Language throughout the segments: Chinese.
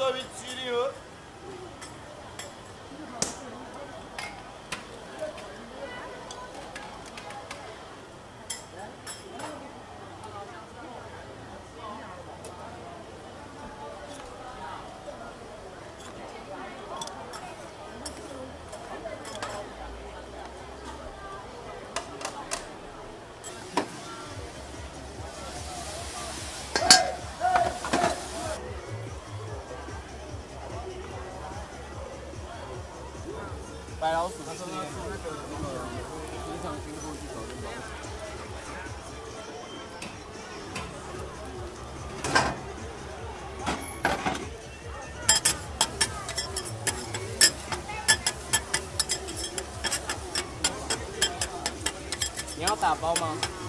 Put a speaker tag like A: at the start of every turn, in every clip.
A: David siliyor. 打包吗？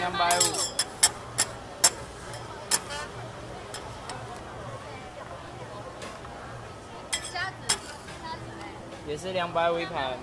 A: 两百五。也是两百五一盘。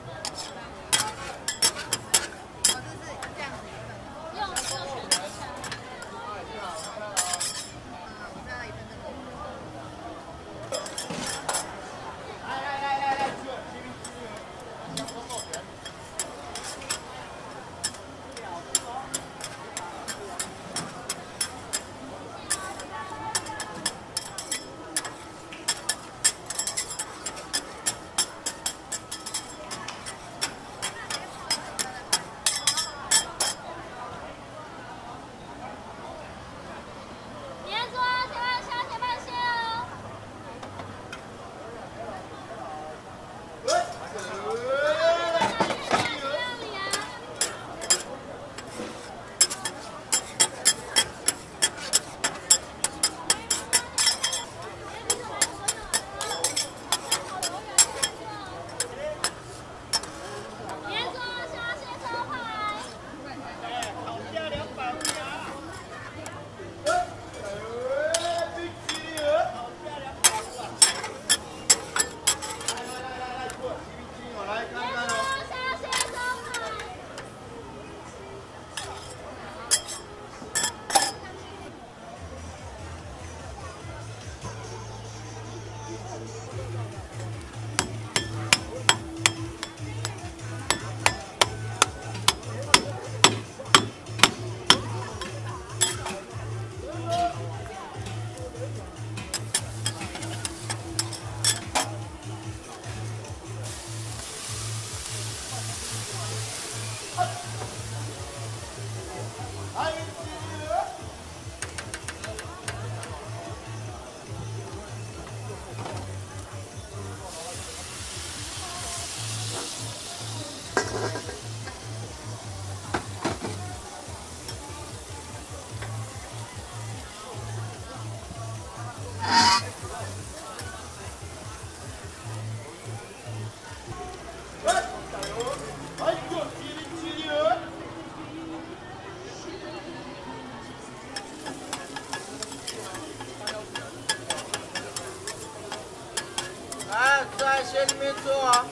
B: 哎，在
C: 鞋里面坐啊！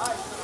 C: Hi.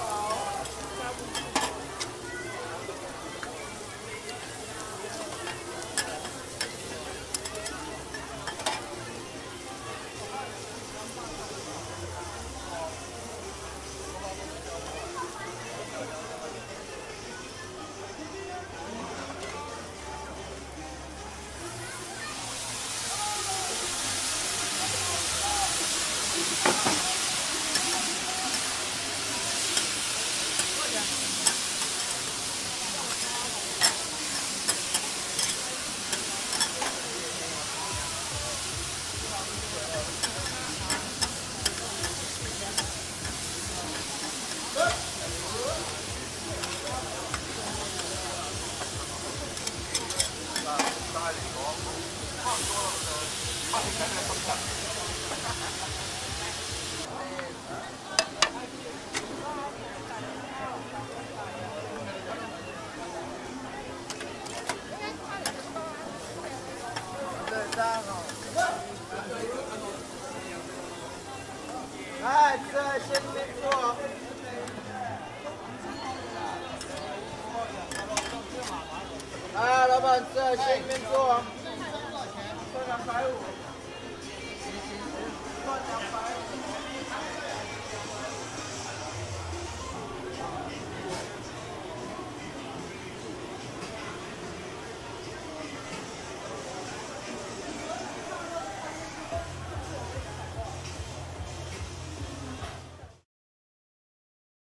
C: Hey.